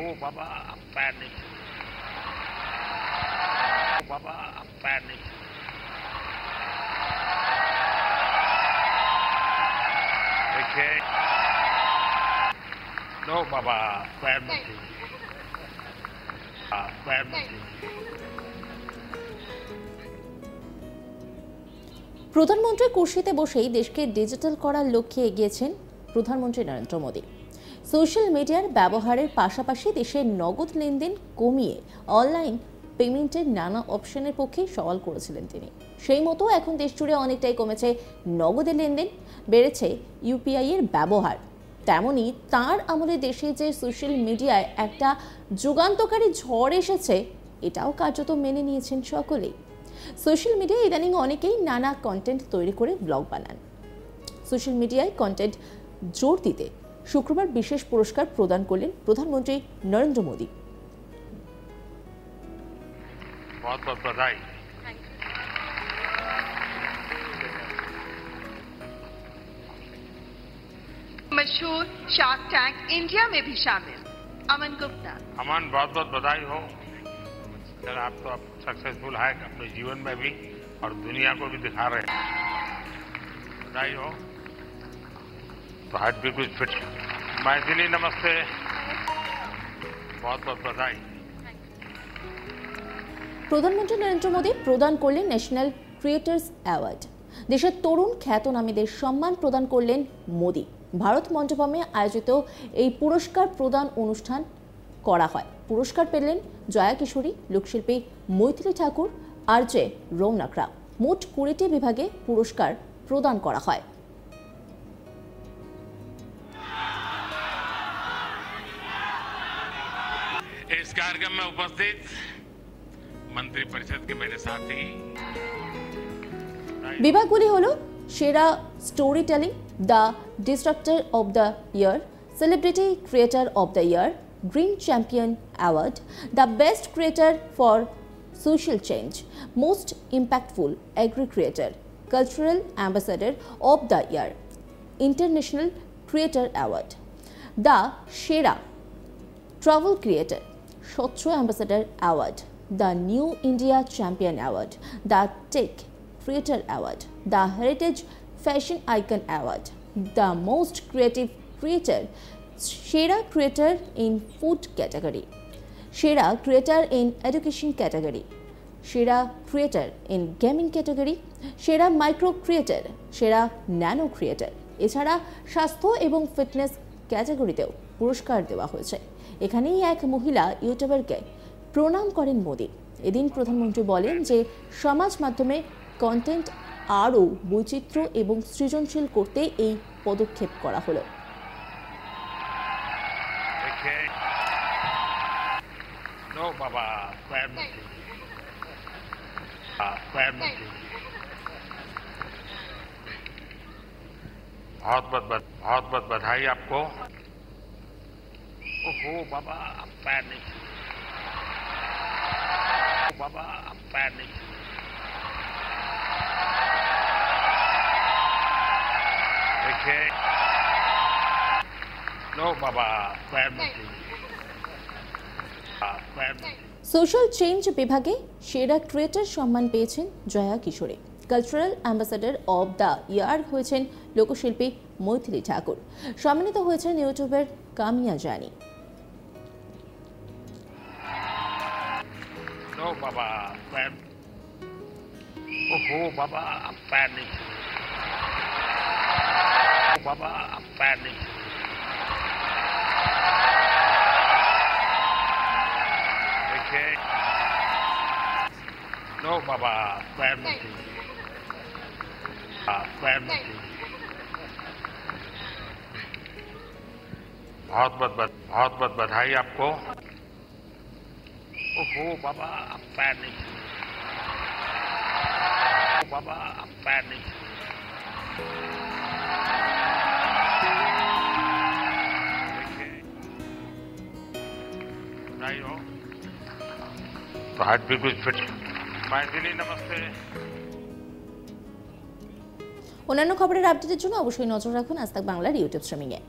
ও বাবা প্যার বাবা No, Baba. Uh, প্রধানমন্ত্রী কুর্শিতে বসেই দেশকে ডিজিটাল করার লক্ষ্যে এগিয়েছেন প্রধানমন্ত্রী নরেন্দ্র মোদী। সোশ্যাল মিডিয়ার ব্যবহারের পাশাপাশি দেশের নগদ লেনদেন কমিয়ে অনলাইন পেমেন্টের নানা অপশনের পক্ষে সওয়াল করেছিলেন তিনি। সেই মতো এখন দেশ জুড়ে অনেকটাই কমেছে নগদের লেনদেন, বেড়েছে ইউপিআই এর ব্যবহার। তেমনি তার আমলে দেশে যে সোশ্যাল মিডিয়ায় একটা যুগান্তকারী ঝড় এসেছে, এটাও কার্যত মেনে নিয়েছেন সকলেই। সোশ্যাল মিডিয়ায় ইদানিং অনেকেই নানা কন্টেন্ট তৈরি করে ব্লগ বানান। সোশ্যাল মিডিয়ায় কন্টেন্ট জোর দিতে শুক্রবার বিশেষ পুরস্কার প্রদান করলেন প্রধানমন্ত্রী নরেন্দ্র মোদী बहुत बहुत बधाई मशहूर शार्क टैंक इंडिया में भी शामिल अमन गुप्ता अमन बहुत बहुत बधाई हो सर आप तो अब सक्सेसफुल है अपने जीवन में भी और दुनिया को भी दिखा रहे हैं बधाई हो तो हार्ट बिल्कुल फिट मैथिली नमस्ते बहुत बहुत बधाई প্রধানমন্ত্রী নরেন্দ্র মোদী প্রদান করলেন ন্যাশনাল ক্রিয়েটার্স অ্যাওয়ার্ড দেশের তরুণ খ্যাতনামীদের সম্মান প্রদান করলেন মোদী ভারত মণ্ডপমে আয়োজিত এই পুরস্কার প্রদান অনুষ্ঠান করা হয় পুরস্কার পেলেন জয়া কিশোরী লোকশিল্পী মৈথিলী ঠাকুর আর জে রৌনকরা মোট কুড়িটি বিভাগে পুরস্কার প্রদান করা হয় इस कार्यक्रम में उपस्थित मंत्रिपरिषद के मेरे साथी বিভাগগুলি হলো সেরা storytelling the disruptor of the year celebrity creator of the year green champion award the best creator for social change most impactful agri creator cultural ambassador of the year international creator award the সেরা travel creator স্বচ্ছ ambassador award, the new India champion award, the tech creator award, the heritage fashion icon award, the most creative creator, সেরা creator in food category, সেরা creator in education category, সেরা creator in gaming category, সেরা micro creator, সেরা nano creator. এছাড়া স্বাস্থ্য এবং fitness ক্যাটাগরিতেও পুরস্কার দেওয়া হয়েছে। এখানেই এক মহিলা ইউটিউবারকে প্রণাম করেন মোদী। এদিন প্রধানমন্ত্রী বলেন যে সমাজ মাধ্যমে কন্টেন্ট আরও বৈচিত্র্য এবং সৃজনশীল করতে এই পদক্ষেপ করা হলো। বাবা बहुत बहुत बहुत बहुत बहुत बधाई आपको ओहो बाबा अब पैर नहीं छूइए। ओ बाबा अब पैर नहीं छूइए। देखिए नो बाबा पैर मत छूइए। हाँ, पैर मत छूइए। সোশ্যাল চেঞ্জ বিভাগে সেরা ক্রিয়েটার সম্মান পেয়েছেন জয়া কিশোরী cultural ambassador of the year হয়েছেন লোকশিল্পী মৈথিলী ঠাকুর। সম্মানিত হয়েছেন ইউটিউবের কামিয়া জানি। বাবা ওহো বাবা আফায়ার বাবা No, Baba, fair. बहुत बहुत बहुत बहुत बहुत बधाई आपको। ओहो बाबा अब पैर नहीं। बाबा अब पैर नहीं बधाई हो। तो हाथ भी कुछ फिट मैथिली नमस्ते। অন্যান্য খবরের আপডেটের জন্য অবশ্যই নজর রাখুন আজ বাংলার ইউটিউব স্ট্রিমিংয়ে